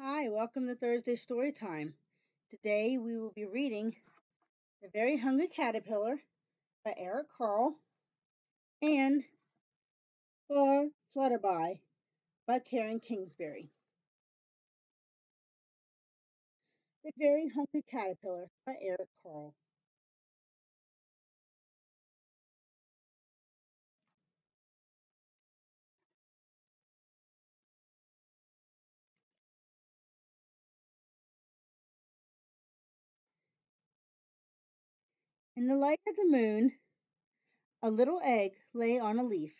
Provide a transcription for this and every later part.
Hi, welcome to Thursday Story Time. Today we will be reading The Very Hungry Caterpillar by Eric Carle and Far Flutterby by Karen Kingsbury. The Very Hungry Caterpillar by Eric Carle. In the light of the moon, a little egg lay on a leaf.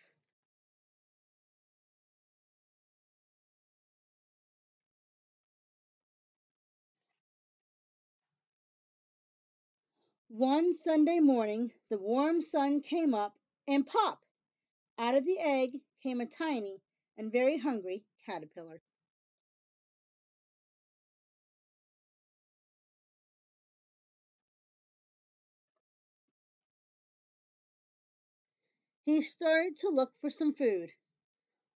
One Sunday morning, the warm sun came up, and pop! Out of the egg came a tiny and very hungry caterpillar. He started to look for some food.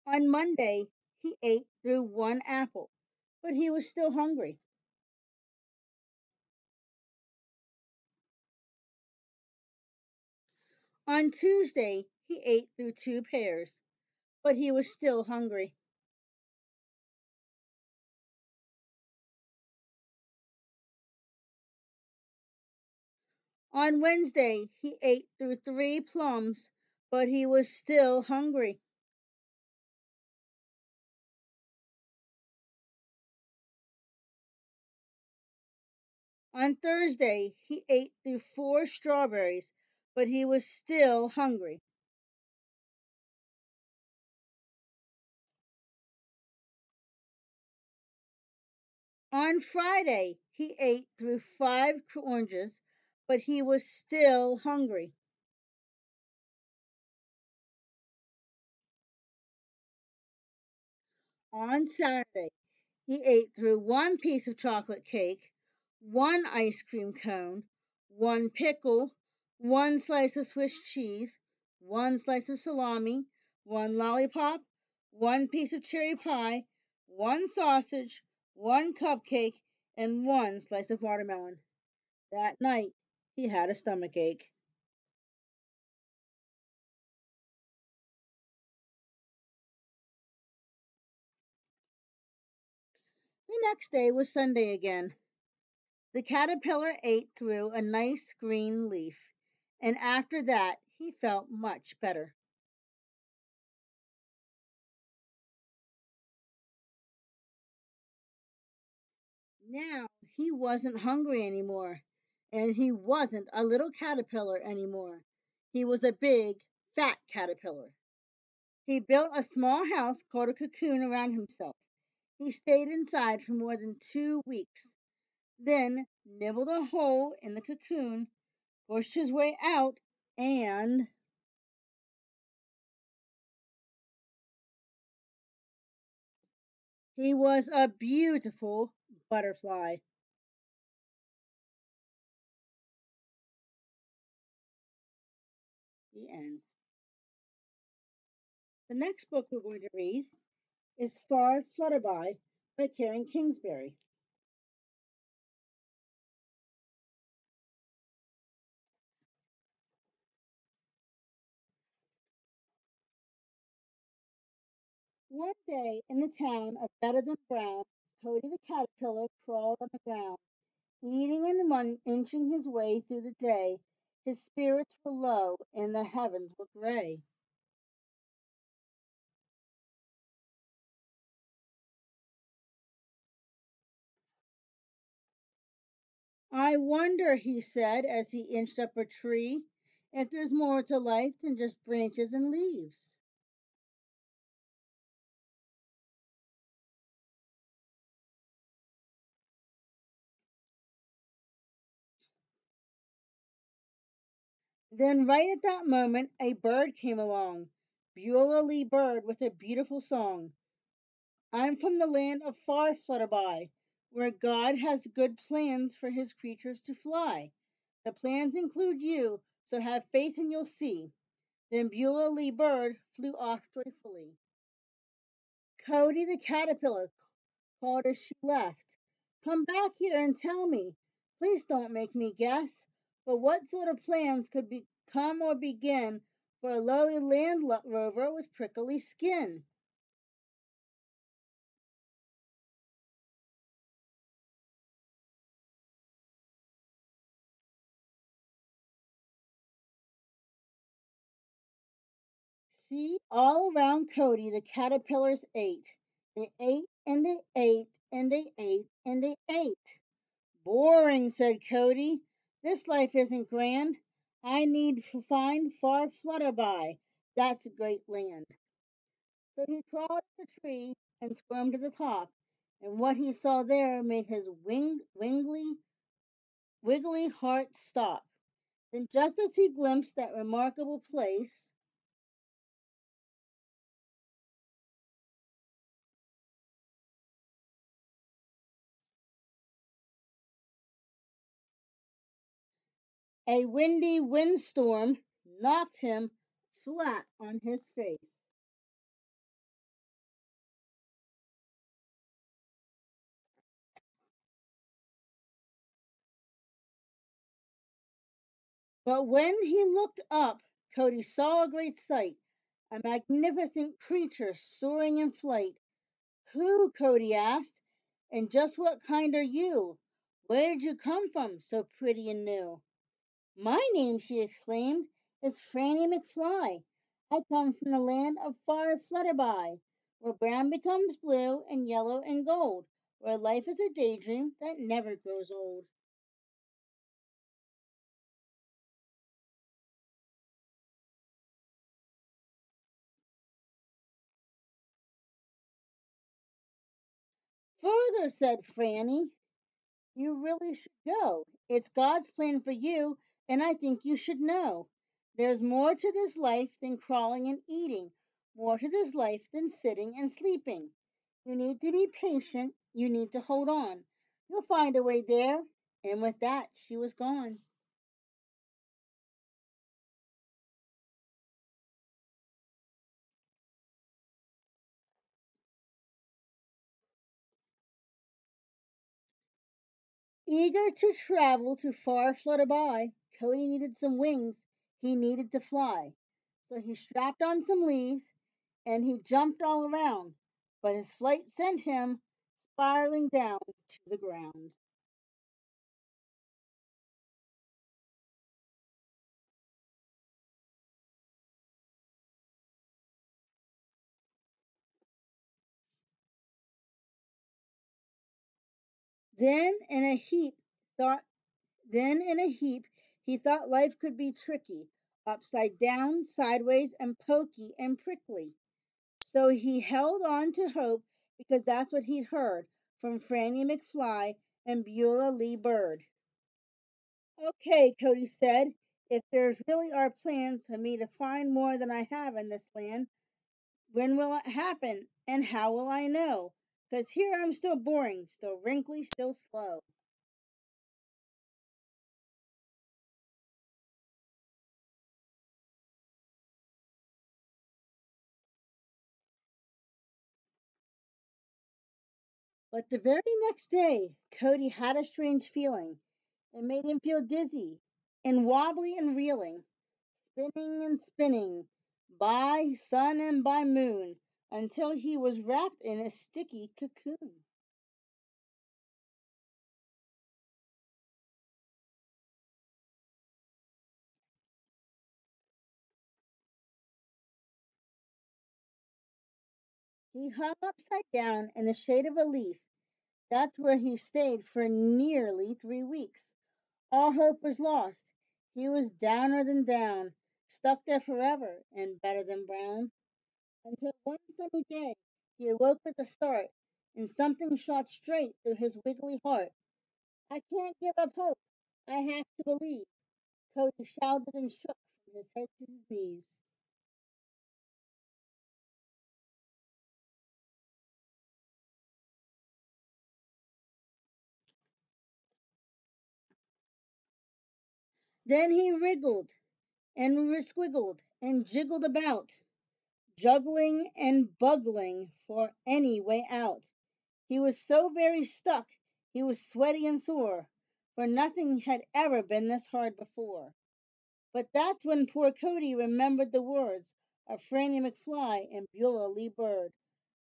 On Monday, he ate through one apple, but he was still hungry. On Tuesday, he ate through two pears, but he was still hungry. On Wednesday, he ate through three plums, but he was still hungry. On Thursday, he ate through four strawberries, but he was still hungry. On Friday, he ate through five oranges, but he was still hungry. On Saturday, he ate through one piece of chocolate cake, one ice cream cone, one pickle, one slice of Swiss cheese, one slice of salami, one lollipop, one piece of cherry pie, one sausage, one cupcake, and one slice of watermelon. That night, he had a stomach ache. The next day was Sunday again. The caterpillar ate through a nice green leaf, and after that he felt much better. Now he wasn't hungry anymore, and he wasn't a little caterpillar anymore. He was a big, fat caterpillar. He built a small house called a cocoon around himself. He stayed inside for more than two weeks, then nibbled a hole in the cocoon, pushed his way out, and he was a beautiful butterfly. The end. The next book we're going to read is Far Flutterby by Karen Kingsbury. One day in the town of Better Than Brown, Cody the caterpillar crawled on the ground, eating and inching his way through the day. His spirits were low and the heavens were gray. I wonder, he said as he inched up a tree, if there's more to life than just branches and leaves. Then, right at that moment, a bird came along. Beulah Lee Bird with a beautiful song. I'm from the land of Far Flutterby, where God has good plans for his creatures to fly. The plans include you, so have faith and you'll see. Then Beulah Lee Bird flew off joyfully. Cody the caterpillar called as she left. Come back here and tell me. Please don't make me guess. But what sort of plans could become or begin for a lowly land rover with prickly skin? See, all around Cody the caterpillars ate. They ate and they ate and they ate and they ate. Boring, said Cody. This life isn't grand. I need to find far Flutterby. That's a great land. So he crawled up the tree and squirmed to the top, and what he saw there made his wing, wingly, wiggly heart stop. Then, just as he glimpsed that remarkable place, a windy windstorm knocked him flat on his face. But when he looked up, Cody saw a great sight a magnificent creature soaring in flight. Who, Cody asked, and just what kind are you? Where did you come from, so pretty and new? My name, she exclaimed, is Franny McFly. I come from the land of far Flutterby, where brown becomes blue and yellow and gold, where life is a daydream that never grows old. Further, said Franny, you really should go. It's God's plan for you, and I think you should know. There's more to this life than crawling and eating, more to this life than sitting and sleeping. You need to be patient, you need to hold on. You'll find a way there. And with that, she was gone. Eager to travel to far Flutterby, Cody needed some wings. He needed to fly. So he strapped on some leaves and he jumped all around, but his flight sent him spiraling down to the ground. Then in a heap thought then in a heap he thought life could be tricky, upside down, sideways, and pokey and prickly. So he held on to hope because that's what he'd heard from Franny McFly and Beulah Lee Bird. Okay, Cody said, if there's really are plans for me to find more than I have in this land, when will it happen and how will I know? 'Cause here I'm still boring, still wrinkly, still slow. But the very next day, Cody had a strange feeling. It made him feel dizzy and wobbly and reeling, spinning and spinning by sun and by moon until he was wrapped in a sticky cocoon. He hung upside down in the shade of a leaf. That's where he stayed for nearly three weeks. All hope was lost. He was downer than down, stuck there forever and better than brown. Until one sunny day he awoke with a start, and something shot straight through his wiggly heart. I can't give up hope. I have to believe. Cody shouted and shook from his head to his knees. Then he wriggled and squiggled and jiggled about, juggling and bugling for any way out. He was so very stuck, he was sweaty and sore, for nothing had ever been this hard before. But that's when poor Cody remembered the words of Franny McFly and Beulah Lee Bird.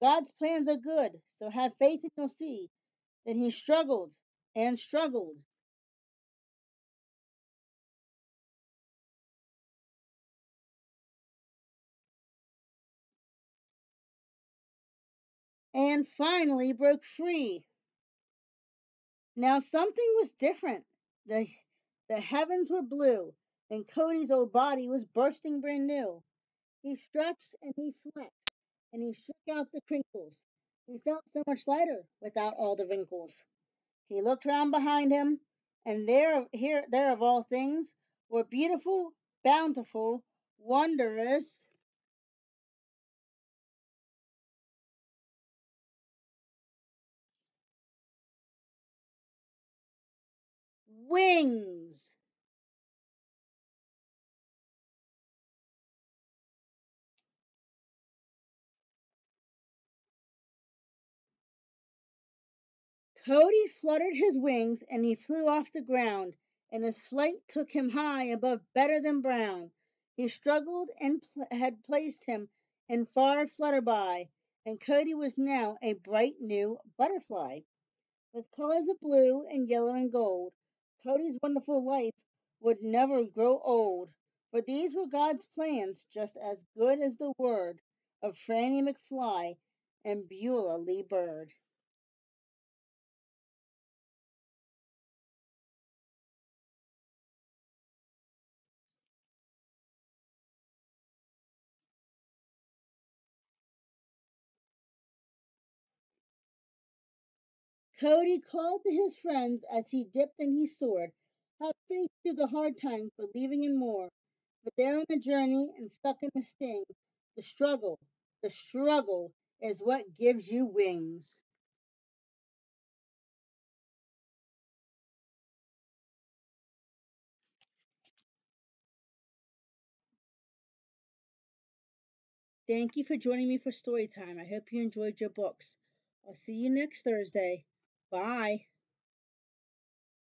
God's plans are good, so have faith and you'll see. Then he struggled and struggled. And finally broke free. Now something was different. The, the heavens were blue, and Cody's old body was bursting brand new. He stretched and he flexed, and he shook out the crinkles. He felt so much lighter without all the wrinkles. He looked round behind him, and there, here, there of all things, were beautiful, bountiful, wondrous wings. Cody fluttered his wings and he flew off the ground, and his flight took him high above Better Than Brown. He struggled and pl- had placed him in far Flutterby, and Cody was now a bright new butterfly. With colors of blue and yellow and gold, Cody's wonderful life would never grow old, for these were God's plans just as good as the word of Franny McFly and Beulah Lee Bird. Cody called to his friends as he dipped and he soared. Have faith through the hard times, believing in more. But there on the journey and stuck in the sting, the struggle, the struggle is what gives you wings. Thank you for joining me for story time. I hope you enjoyed your books. I'll see you next Thursday. Bye.